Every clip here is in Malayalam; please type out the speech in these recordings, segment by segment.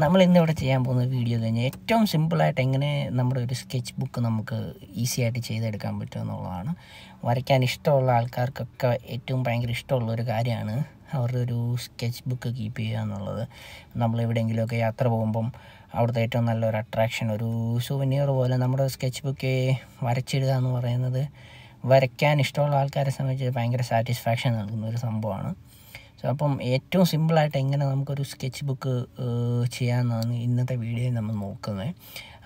നമ്മൾ ഇന്നിവിടെ ചെയ്യാൻ പോകുന്ന വീഡിയോ കഴിഞ്ഞാൽ ഏറ്റവും സിമ്പിളായിട്ട് എങ്ങനെ നമ്മുടെ ഒരു സ്കെച്ച് ബുക്ക് നമുക്ക് ഈസി ആയിട്ട് ചെയ്തെടുക്കാൻ പറ്റും എന്നുള്ളതാണ്. വരയ്ക്കാൻ ഇഷ്ടമുള്ള ആൾക്കാർക്കൊക്കെ ഏറ്റവും ഭയങ്കര ഇഷ്ടമുള്ള ഒരു കാര്യമാണ് അവരുടെ ഒരു സ്കെച്ച് ബുക്ക് കീപ്പ് ചെയ്യുക എന്നുള്ളത്. നമ്മൾ എവിടെയെങ്കിലുമൊക്കെ യാത്ര പോകുമ്പം അവിടുത്തെ ഏറ്റവും നല്ലൊരു അട്രാക്ഷൻ ഒരു സുവനിയർ പോലെ നമ്മുടെ സ്കെച്ച് ബുക്ക് വരച്ചിടുക എന്ന് പറയുന്നത് വരയ്ക്കാൻ ഇഷ്ടമുള്ള ആൾക്കാരെ സംബന്ധിച്ച് ഭയങ്കര സാറ്റിസ്ഫാക്ഷൻ നൽകുന്ന ഒരു സംഭവമാണ്. അപ്പം ഏറ്റവും സിമ്പിളായിട്ട് എങ്ങനെ നമുക്കൊരു സ്കെച്ച് ബുക്ക് ചെയ്യാമെന്നാണ് ഇന്നത്തെ വീഡിയോയിൽ നമ്മൾ നോക്കുന്നത്.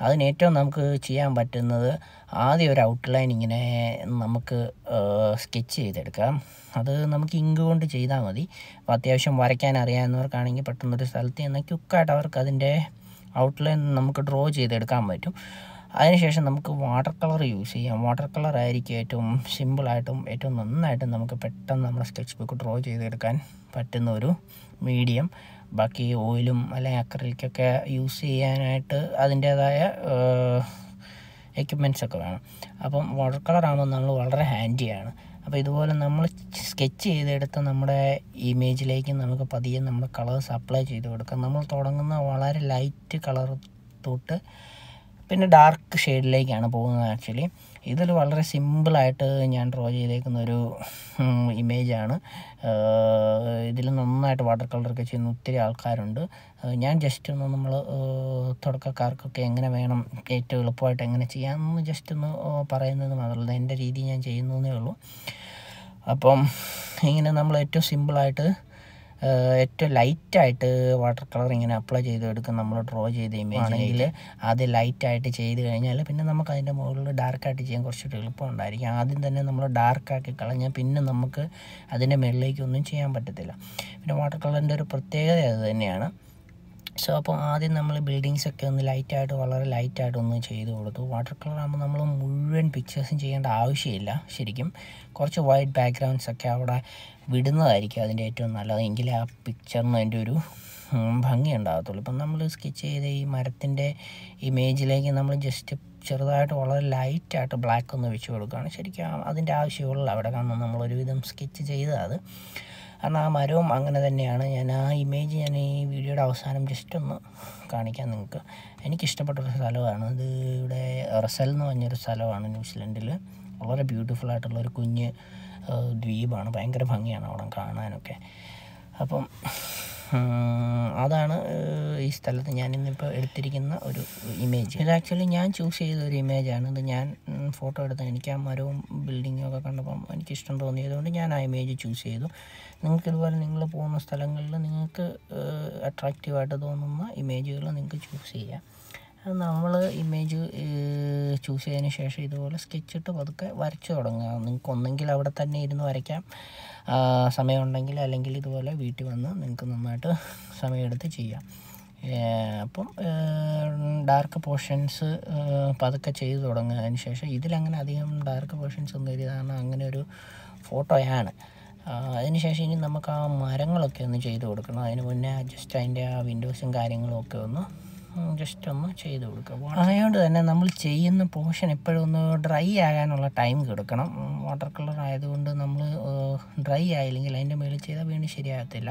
അതിന് ഏറ്റവും നമുക്ക് ചെയ്യാൻ പറ്റുന്നത് ആദ്യം ഒരു ഔട്ട്ലൈൻ ഇങ്ങനെ നമുക്ക് സ്കെച്ച് ചെയ്തെടുക്കാം. അത് നമുക്ക് ഇങ്ക് കൊണ്ട് ചെയ്താൽ മതി. അപ്പോൾ അത്യാവശ്യം വരയ്ക്കാൻ അറിയാവുന്നവർക്കാണെങ്കിൽ പെട്ടെന്നൊരു സ്ഥലത്ത് നിന്ന് ക്യുക്കായിട്ട് അവർക്ക് അതിന്റെ ഔട്ട്ലൈൻ നമുക്ക് ഡ്രോ ചെയ്തെടുക്കാൻ പറ്റും. അതിനുശേഷം നമുക്ക് വാട്ടർ കളർ യൂസ് ചെയ്യാം. വാട്ടർ കളർ ആയിരിക്കും ഏറ്റവും സിമ്പിളായിട്ടും ഏറ്റവും നന്നായിട്ടും നമുക്ക് പെട്ടെന്ന് നമ്മുടെ സ്കെച്ച് ബുക്ക് ഡ്രോ ചെയ്തെടുക്കാൻ പറ്റുന്ന ഒരു മീഡിയം ബാക്കി ഓയിലും അല്ലെങ്കിൽ അക്രലിക്കൊക്കെ യൂസ് ചെയ്യാനായിട്ട് അതിന്റേതായ എക്യുപ്മെന്റ്സ് ഒക്കെ വേണം. അപ്പം വാട്ടർ കളർ ആകുമ്പോൾ നമ്മൾ വളരെ ഹാൻഡിയാണ് അപ്പോൾ ഇതുപോലെ നമ്മൾ സ്കെച്ച് ചെയ്തെടുത്ത നമ്മുടെ ഇമേജിലേക്ക് നമുക്ക് പതിയെ നമ്മുടെ കളേഴ്സ് അപ്ലൈ ചെയ്ത് കൊടുക്കാം. നമ്മൾ തുടങ്ങുന്ന വളരെ ലൈറ്റ് കളർ തൊട്ട് പിന്നെ ഡാർക്ക് ഷെയ്ഡിലേക്കാണ് പോകുന്നത് ആക്ച്വലി. ഇതിൽ വളരെ സിമ്പിളായിട്ട് ഞാൻ ഡ്രോ ചെയ്തേക്കുന്ന ഒരു ഇമേജാണ്. ഇതിൽ നന്നായിട്ട് വാട്ടർ കളറൊക്കെ ചെയ്യുന്ന ഒത്തിരി ആൾക്കാരുണ്ട്. ഞാൻ ജസ്റ്റ് ഒന്ന് നമ്മൾ തുടക്കക്കാർക്കൊക്കെ എങ്ങനെ വേണം ഏറ്റവും എളുപ്പമായിട്ട് എങ്ങനെ ചെയ്യാമെന്ന് ജസ്റ്റ് ഒന്ന് പറയുന്നത് മാത്രമല്ല എന്റെ രീതി ഞാൻ ചെയ്യുന്നതേ ഉള്ളൂ. അപ്പം ഇങ്ങനെ നമ്മൾ ഏറ്റവും സിമ്പിളായിട്ട് ഏറ്റവും ലൈറ്റായിട്ട് വാട്ടർ കളർ ഇങ്ങനെ അപ്ലൈ ചെയ്ത് എടുക്കും. നമ്മൾ ഡ്രോ ചെയ്ത ഇമേജ് ആണെങ്കിൽ ആദ്യം ലൈറ്റായിട്ട് ചെയ്ത് കഴിഞ്ഞാൽ പിന്നെ നമുക്ക് അതിന്റെ മുകളിൽ ഡാർക്കായിട്ട് ചെയ്യാൻ കുറച്ച് എളുപ്പം ഉണ്ടായിരിക്കും. ആദ്യം തന്നെ നമ്മൾ ഡാർക്കാക്കി കളഞ്ഞാൽ പിന്നെ നമുക്ക് അതിന്റെ മുകളിലേക്ക് ഒന്നും ചെയ്യാൻ പറ്റത്തില്ല. പിന്നെ വാട്ടർ കളറിന്റെ ഒരു പ്രത്യേകത അത് തന്നെയാണ്. സോ അപ്പോൾ ആദ്യം നമ്മൾ ബിൽഡിങ്സൊക്കെ ഒന്ന് ലൈറ്റായിട്ട് വളരെ ലൈറ്റായിട്ട് ഒന്ന് ചെയ്ത് കൊടുത്തു. വാട്ടർ കളർ ആകുമ്പോൾ നമ്മൾ മുഴുവൻ പിക്ചേഴ്സും ചെയ്യേണ്ട ആവശ്യമില്ല ശരിക്കും. കുറച്ച് വൈറ്റ് ബാക്ക്ഗ്രൗണ്ട്സ് ഒക്കെ അവിടെ വിടുന്നതായിരിക്കും അതിന്റെ ഏറ്റവും നല്ലത്. എങ്കിലേ ആ പിക്ചറിന് അതിന്റെ ഒരു ഭംഗി ഉണ്ടാകത്തുള്ളൂ. ഇപ്പം നമ്മൾ സ്കെച്ച് ചെയ്ത ഈ മരത്തിന്റെ ഇമേജിലേക്ക് നമ്മൾ ജസ്റ്റ് ചെറുതായിട്ട് വളരെ ലൈറ്റായിട്ട് ബ്ലാക്ക് ഒന്ന് വെച്ച് കൊടുക്കുകയാണ്. ശരിക്കും അതിന്റെ ആവശ്യമുള്ള അവിടെ കാരണം നമ്മളൊരുവിധം സ്കെച്ച് ചെയ്തത് കാരണം ആ മരവും അങ്ങനെ തന്നെയാണ്. ഞാൻ ആ ഇമേജ് ഞാൻ ഈ വീഡിയോയുടെ അവസാനം ജസ്റ്റ് ഒന്ന് കാണിക്കാൻ നിങ്ങൾക്ക്. എനിക്കിഷ്ടപ്പെട്ടൊരു സ്ഥലമാണ്. ഇത് ഇവിടെ റസൽ എന്ന് പറഞ്ഞൊരു സ്ഥലമാണ് ന്യൂസിലൻഡിൽ. വളരെ ബ്യൂട്ടിഫുൾ ആയിട്ടുള്ള ഒരു കുഞ്ഞ് ദ്വീപാണ്. ഭയങ്കര ഭംഗിയാണ് അവിടെ കാണാനൊക്കെ. അപ്പം അതാണ് ഈ സ്ഥലത്ത് ഞാൻ ഇന്നിപ്പോൾ എടുത്തിരിക്കുന്ന ഒരു ഇമേജ് ഇത് ആക്ച്വലി ഞാൻ ചൂസ് ചെയ്ത ഒരു ഇമേജാണ് ഇത് ഞാൻ ഫോട്ടോ എടുത്ത എനിക്ക് ആ മരവും ബിൽഡിങ്ങും ഒക്കെ കണ്ടപ്പം എനിക്ക് ഇഷ്ടം തോന്നിയതുകൊണ്ട് ഞാൻ ആ ഇമേജ് ചൂസ് ചെയ്തു. നിങ്ങൾക്ക് ഇതുപോലെ നിങ്ങൾ പോകുന്ന സ്ഥലങ്ങളിൽ നിങ്ങൾക്ക് അട്രാക്റ്റീവായിട്ട് തോന്നുന്ന ഇമേജുകൾ നിങ്ങൾക്ക് ചൂസ് ചെയ്യാം. നമ്മൾ ഇമേജ് ചൂസ് ചെയ്തതിന് ശേഷം ഇതുപോലെ സ്കെച്ച് ഇട്ട് പതുക്കെ വരച്ചു തുടങ്ങുക. നിങ്ങൾക്ക് ഒന്നെങ്കിൽ അവിടെ തന്നെ ഇരുന്ന് വരയ്ക്കാം. സമയമുണ്ടെങ്കിൽ അല്ലെങ്കിൽ ഇതുപോലെ വീട്ടിൽ വന്ന് നിങ്ങൾക്ക് നന്നായിട്ട് സമയമെടുത്ത് ചെയ്യാം. അപ്പം ഡാർക്ക് പോർഷൻസ് പതുക്കെ ചെയ്ത് തുടങ്ങുക അതിന് ശേഷം ഇതിലങ്ങനെ അധികം ഡാർക്ക് പോർഷൻസ് ഒന്നും ഇല്ല. കാരണം അങ്ങനെ ഒരു ഫോട്ടോയാണ്. അതിനുശേഷം ഇനി നമുക്ക് ആ മരങ്ങളൊക്കെ ഒന്ന് ചെയ്ത് കൊടുക്കണം. അതിന് മുന്നേ ജസ്റ്റ് അതിന്റെ ആ വിൻഡോസും കാര്യങ്ങളും ഒക്കെ ഒന്ന് ജസ്റ്റ് ഒന്ന് ചെയ്ത് കൊടുക്കുക അതുകൊണ്ട് തന്നെ നമ്മൾ ചെയ്യുന്ന പോർഷൻ എപ്പോഴും ഒന്ന് ഡ്രൈ ആകാനുള്ള ടൈം കൊടുക്കണം. വാട്ടർ കളർ ആയതുകൊണ്ട് നമ്മൾ ഡ്രൈ ആയില്ലെങ്കിൽ അതിന്റെ മേളിൽ ചെയ്താൽ വീണ്ടും ശരിയാകത്തില്ല.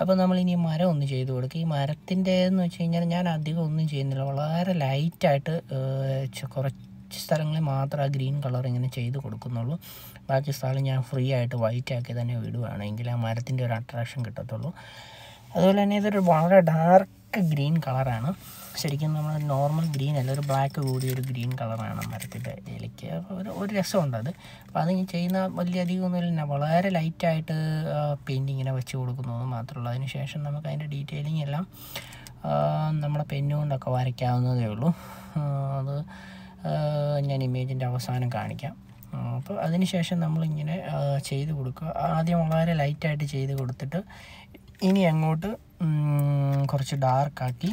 അപ്പോൾ നമ്മൾ ഇനി മരം ഒന്ന് ചെയ്ത് കൊടുക്കുക ഈ മരത്തിന്റെ എന്ന് വെച്ച് കഴിഞ്ഞാൽ ഞാൻ അധികം ഒന്നും ചെയ്യുന്നില്ല. വളരെ ലൈറ്റായിട്ട് കുറച്ച് സ്ഥലങ്ങളിൽ മാത്രം ആ ഗ്രീൻ കളർ ഇങ്ങനെ ചെയ്ത് കൊടുക്കുന്നുള്ളൂ. ബാക്കി സ്ഥലം ഞാൻ ഫ്രീ ആയിട്ട് വൈറ്റ് ആക്കി തന്നെ വിടുകയാണ് എങ്കിൽ ആ മരത്തിന്റെ ഒരു അട്രാക്ഷൻ കിട്ടത്തുള്ളൂ. അതുപോലെ തന്നെ ഇതൊരു വളരെ ഡാർക്ക് ഗ്രീൻ കളറാണ്. ശരിക്കും നമ്മൾ നോർമൽ ഗ്രീൻ അല്ല ഒരു ബ്ലാക്ക് കൂടിയ ഒരു ഗ്രീൻ കളറാണ് മരത്തിന്റെ ഇലയ്ക്ക്. ഒരു ഒരു രസമുണ്ട് അത്. അപ്പോൾ അത് ചെയ്യുന്ന വലിയ അധികമൊന്നുമില്ല. വളരെ ലൈറ്റായിട്ട് പെയിന്റ് ഇങ്ങനെ വെച്ച് കൊടുക്കുന്നത് മാത്രമുള്ളൂ അതിന് ശേഷം നമുക്ക് അതിന്റെ ഡീറ്റെയിലിംഗ് എല്ലാം നമ്മുടെ പെന്നുകൊണ്ടൊക്കെ വരയ്ക്കാവുന്നതേ ഉള്ളൂ. അത് ഞാൻ ഇമേജിന്റെ അവസാനം കാണിക്കാം. അപ്പോൾ അതിന് ശേഷം നമ്മളിങ്ങനെ ചെയ്ത് കൊടുക്കുക. ആദ്യം വളരെ ലൈറ്റായിട്ട് ചെയ്ത് കൊടുത്തിട്ട് ഇനി അങ്ങോട്ട് കുറച്ച് ഡാർക്കാക്കി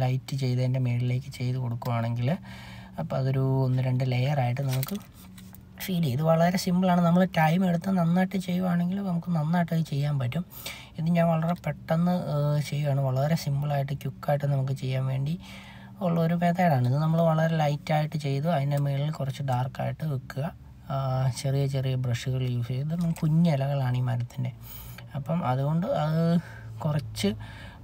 ലൈറ്റ് ചെയ്തതിന്റെ മുകളിലേക്ക് ചെയ്ത് കൊടുക്കുകയാണെങ്കിൽ അപ്പോൾ അതൊരു ഒന്ന് രണ്ട് ലെയറായിട്ട് നമുക്ക് ഫീൽ ചെയ്ത്. വളരെ സിമ്പിളാണ് നമ്മൾ ടൈം എടുത്ത് നന്നായിട്ട് ചെയ്യുവാണെങ്കിൽ നമുക്ക് നന്നായിട്ട് അത് ചെയ്യാൻ പറ്റും. ഇത് ഞാൻ വളരെ പെട്ടെന്ന് ചെയ്യുകയാണ് വളരെ സിമ്പിളായിട്ട് ക്യുക്കായിട്ട് നമുക്ക് ചെയ്യാൻ വേണ്ടി ഉള്ള ഒരു മെത്തേഡാണ് ഇത് നമ്മൾ വളരെ ലൈറ്റായിട്ട് ചെയ്തു. അതിന്റെ മുകളിൽ കുറച്ച് ഡാർക്കായിട്ട് വെക്കുക. ചെറിയ ചെറിയ ബ്രഷുകൾ യൂസ് ചെയ്ത്. കുഞ്ഞിലകളാണ് ഈ മരത്തിന്റെ അപ്പം അതുകൊണ്ട് അത് കുറച്ച്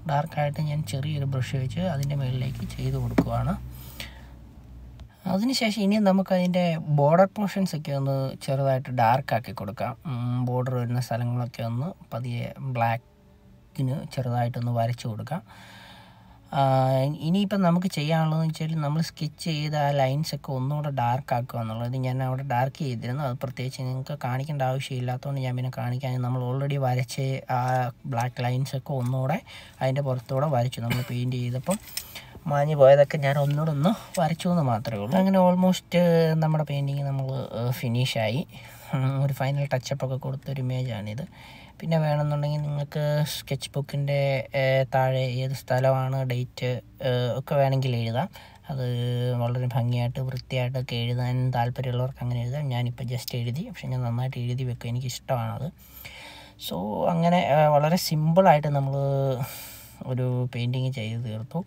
ഡാർക്കായിട്ട് ഞാൻ ചെറിയൊരു ബ്രഷ് വെച്ച് അതിന്റെ മുകളിലേക്ക് ചെയ്ത് കൊടുക്കുവാണ്. അതിനുശേഷം ഇനി നമുക്കതിന്റെ ബോർഡർ പോർഷൻസ് ഒക്കെ ഒന്ന് ചെറുതായിട്ട് ഡാർക്കാക്കി കൊടുക്കാം. ബോർഡർ വരുന്ന സ്ഥലങ്ങളൊക്കെ ഒന്ന് പതിയെ ബ്ലാക്കിന് ചെറുതായിട്ടൊന്ന് വരച്ചു കൊടുക്കാം. ഇനിയിപ്പം നമുക്ക് ചെയ്യാനുള്ളതെന്ന് വെച്ചാൽ നമ്മൾ സ്കെച്ച് ചെയ്ത ആ ലൈൻസ് ഒക്കെ ഒന്നുകൂടെ ഡാർക്ക് ആക്കുക എന്നുള്ളത് ഞാൻ അവിടെ ഡാർക്ക് ചെയ്തിരുന്നു. അത് പ്രത്യേകിച്ച് നിങ്ങൾക്ക് കാണിക്കേണ്ട ആവശ്യമില്ലാത്തതുകൊണ്ട് ഞാൻ പിന്നെ കാണിക്കാൻ നമ്മൾ ഓൾറെഡി വരച്ച് ആ ബ്ലാക്ക് ലൈൻസ് ഒക്കെ ഒന്നുകൂടെ അതിന്റെ പുറത്തൂടെ വരച്ചു. നമ്മൾ പെയിന്റ് ചെയ്തപ്പം മാഞ്ഞു പോയതൊക്കെ ഞാൻ ഒന്നുകൂടെ ഒന്ന് വരച്ചു എന്ന് മാത്രമേ ഉള്ളൂ. അങ്ങനെ ഓൾമോസ്റ്റ് നമ്മുടെ പെയിന്റിങ് നമ്മൾ ഫിനിഷായി ഒരു ഫൈനൽ ടച്ചപ്പ് ഒക്കെ കൊടുത്തൊരു ഇമേജാണിത് പിന്നെ വേണമെന്നുണ്ടെങ്കിൽ നിങ്ങൾക്ക് സ്കെച്ച് ബുക്കിന്റെ താഴെ ഏത് സ്ഥലമാണ് ഡേറ്റ് ഒക്കെ വേണമെങ്കിൽ എഴുതാം. അത് വളരെ ഭംഗിയായിട്ട് വൃത്തിയായിട്ടൊക്കെ എഴുതാൻ താല്പര്യമുള്ളവർക്ക് അങ്ങനെ എഴുതാം. ഞാനിപ്പോൾ ജസ്റ്റ് എഴുതി പക്ഷെ ഞാൻ നന്നായിട്ട് എഴുതി വെക്കും. എനിക്കിഷ്ടമാണത് സോ അങ്ങനെ വളരെ സിമ്പിളായിട്ട് നമ്മൾ ഒരു പെയിന്റിങ് ചെയ്ത് തീർത്തു.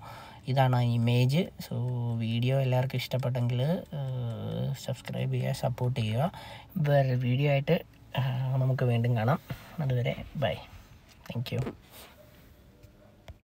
ഇതാണ് ഇമേജ് സോ വീഡിയോ എല്ലാവർക്കും ഇഷ്ടപ്പെട്ടെങ്കിൽ സബ്സ്ക്രൈബ് ചെയ്യുക സപ്പോർട്ട് ചെയ്യുക. വേറെ വീഡിയോ ആയിട്ട് നമുക്ക് വീണ്ടും കാണാം. അതുവരെ ബൈ താങ്ക്